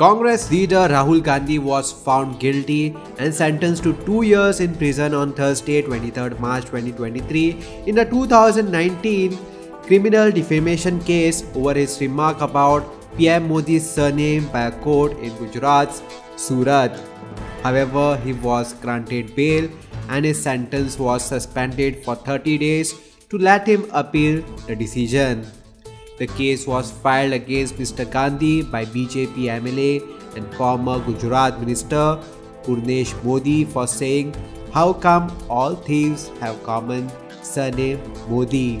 Congress leader Rahul Gandhi was found guilty and sentenced to two years in prison on Thursday, 23 March 2023, in a 2019 criminal defamation case over his remark about PM Modi's surname by a court in Gujarat's Surat. However, he was granted bail and his sentence was suspended for 30 days to let him appeal the decision. The case was filed against Mr. Gandhi by BJP MLA and former Gujarat Minister Purnesh Modi for saying, How come all thieves have common surname Modi?